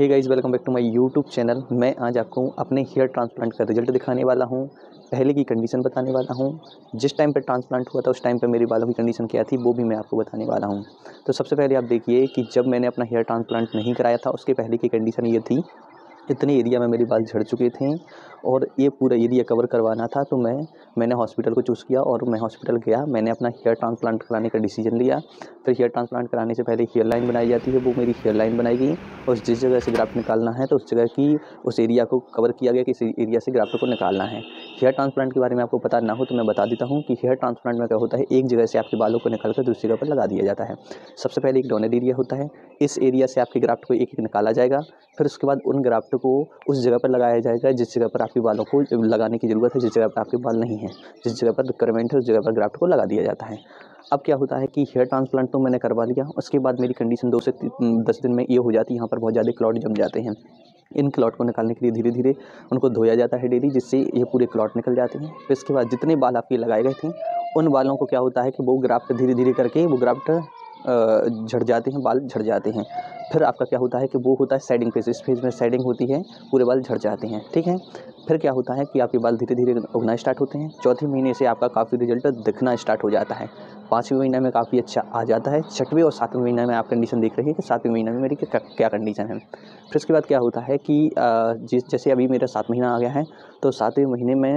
Hey guys welcome back to my YouTube channel मैं आज आपको अपने हेयर ट्रांसप्लांट का रिज़ल्ट दिखाने वाला हूँ, पहले की कंडीशन बताने वाला हूँ। जिस टाइम पर ट्रांसप्लांट हुआ था, उस टाइम पर मेरी बालों की कंडीशन क्या थी, वो भी मैं आपको बताने वाला हूँ। तो सबसे पहले आप देखिए कि जब मैंने अपना हेयर ट्रांसप्लांट नहीं कराया था, उसके पहले की कंडीशन ये थी इतने एरिया में मेरे बाल झड़ चुके थे और ये पूरा एरिया कवर करवाना था तो मैं, मैंने हॉस्पिटल को चूज़ किया और मैं हॉस्पिटल गया। मैंने अपना हेयर ट्रांसप्लांट कराने का डिसीज़न लिया। फिर हेयर ट्रांसप्लांट कराने से पहले हेयर लाइन बनाई जाती है, वो मेरी हेयर लाइन बनाई गई और जिस जगह से ग्राफ्ट निकालना है तो उस जगह की, उस एरिया को कवर किया गया कि इस एरिया से ग्राफ्ट को निकालना है। हेयर ट्रांसप्लांट के बारे में आपको पता ना हो तो मैं बता देता हूँ कि हेयर ट्रांसप्लांट में क्या होता है, एक जगह से आपके बालों को निकाल कर दूसरी जगह पर लगा दिया जाता है। सबसे पहले एक डोनर एरिया होता है, इस एरिया से आपके ग्राफ्ट को एक एक निकाला जाएगा। फिर उसके बाद उन ग्राफ्ट को उस जगह पर लगाया जाएगा जिस जगह पर आपके बालों को लगाने की ज़रूरत है, जिस जगह पर आपके बाल नहीं हैं, जिस जगह पर रिक्वायरमेंट है, उस जगह पर ग्राफ्ट को लगा दिया जाता है। अब क्या होता है कि हेयर ट्रांसप्लांट तो मैंने करवा लिया, उसके बाद मेरी कंडीशन दो से दस दिन में ये हो जाती है, यहाँ पर बहुत ज़्यादा क्लॉट जम जाते हैं। इन क्लॉट को निकालने के लिए धीरे धीरे उनको धोया जाता है डेली जिससे ये पूरे क्लॉट निकल जाते हैं। फिर इसके बाद जितने बाल आपके लगाए गए थे, उन बालों को क्या होता है कि वो ग्राफ्ट धीरे धीरे करके वो ग्राफ्ट झड़ जाते हैं, बाल झड़ जाते हैं। फिर आपका क्या होता है कि वो होता है सेडिंग फ़ेज़ इस फ़ेज़ में साइडिंग होती है, पूरे बाल झड़ जाते हैं, ठीक है? फिर क्या होता है कि आपके बाल धीरे धीरे उगना स्टार्ट होते हैं। चौथे महीने से आपका काफ़ी रिज़ल्ट दिखना स्टार्ट हो जाता है। पाँचवें महीने में काफ़ी अच्छा आ जाता है। छठवें और सातवें महीने में आप कंडीशन देख रही है कि सातवें महीने में मेरी क्या कंडीशन है। फिर उसके बाद क्या होता है कि जिस, जैसे अभी मेरा सात महीना आ गया है तो सातवें महीने में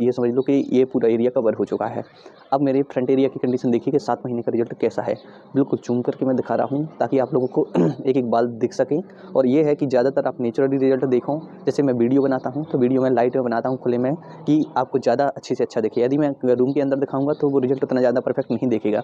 ये समझ लो कि ये पूरा एरिया कवर हो चुका है। अब मेरे फ्रंट एरिया की कंडीशन देखिए कि सात महीने का रिज़ल्ट कैसा है। बिल्कुल चूम करके मैं दिखा रहा हूँ, ताकि आप लोगों को एक एक बाल दिख सकें। और ये है कि ज़्यादातर आप नेचुरली रिज़ल्ट देखो। जैसे मैं वीडियो बनाता हूँ तो वीडियो में लाइट में बनाता हूँ खुले में कि आपको ज़्यादा अच्छे से अच्छा दिखे। यदि मैं रूम के अंदर दिखाऊँगा तो वो रिज़ल्ट उतना ज़्यादा परफेक्ट नहीं देखेगा।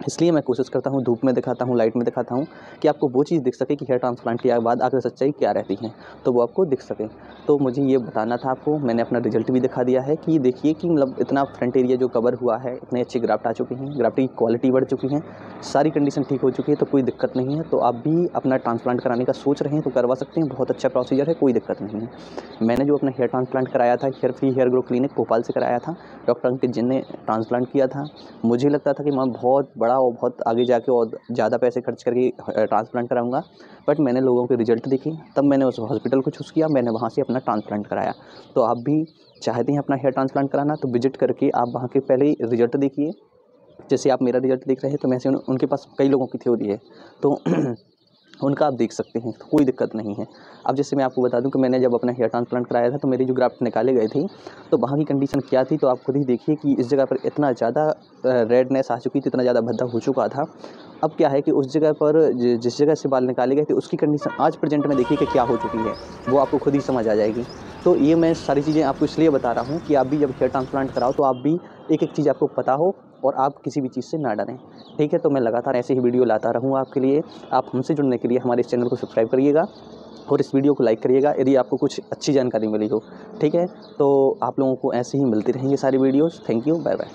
इसलिए मैं कोशिश करता हूँ, धूप में दिखाता हूँ लाइट में दिखाता हूँ कि आपको वो चीज़ दिख सके कि हेयर ट्रांसप्लांट के बाद आखिर सच्चाई क्या रहती है तो वो आपको दिख सके। तो मुझे ये बताना था आपको, मैंने अपना रिज़ल्ट भी दिखा दिया है कि देखिए कि मतलब इतना फ्रंट एरिया जो कवर हुआ है, इतने अच्छे ग्राफ्ट आ चुके हैं ग्राफ्ट की क्वालिटी बढ़ चुकी है, सारी कंडीशन ठीक हो चुकी है तो कोई दिक्कत नहीं है तो आप भी अपना ट्रांसप्लांट कराने का सोच रहे हैं तो करवा सकते हैं, बहुत अच्छा प्रोसीजर है, कोई दिक्कत नहीं है। मैंने जो अपना हेयर ट्रांसप्लांट कराया था hair free hair grow clinic Bhopal से कराया था डॉक्टर अंकित जिन ने ट्रांसप्लांट किया था, मुझे लगता था कि मैं बहुत बड़ा और बहुत आगे जाके और ज़्यादा पैसे खर्च करके ट्रांसप्लांट कराऊँगा। बट मैंने लोगों के रिज़ल्ट देखे, तब मैंने उस हॉस्पिटल को चूज़ किया, मैंने वहाँ से अपना ट्रांसप्लांट कराया। तो आप भी चाहते हैं अपना हेयर ट्रांसप्लांट कराना तो विज़िट करके आप वहाँ के पहले रिज़ल्ट देखिए। जैसे आप मेरा रिज़ल्ट देख रहे हैं तो मैं उनके पास कई लोगों की थ्योरी है। तो उनका आप देख सकते हैं, कोई दिक्कत नहीं है। अब जैसे मैं आपको बता दूँ कि मैंने जब अपना हेयर ट्रांसप्लांट कराया था तो मेरी जो ग्राफ्ट निकाले गए थे तो वहाँ की कंडीशन क्या थी तो आप खुद ही देखिए कि इस जगह पर इतना ज़्यादा रेडनेस आ चुकी थी, इतना ज़्यादा भद्दा हो चुका था। अब क्या है कि उस जगह पर जिस जगह से बाल निकाले गए थे, उसकी कंडीशन आज प्रेजेंट में देखिए कि क्या हो चुकी है, वो आपको खुद ही समझ आ जाएगी। तो ये मैं सारी चीज़ें आपको इसलिए बता रहा हूँ कि आप भी जब हेयर ट्रांसप्लांट कराओ तो आप भी एक एक चीज़ आपको पता हो और आप किसी भी चीज़ से ना डरें। ठीक है तो मैं लगातार ऐसे ही वीडियो लाता रहूँ आपके लिए। आप हमसे जुड़ने के लिए हमारे इस चैनल को सब्सक्राइब करिएगा और इस वीडियो को लाइक करिएगा यदि आपको कुछ अच्छी जानकारी मिली हो। ठीक है तो आप लोगों को ऐसे ही मिलती रहेंगी सारी videos. Thank you bye bye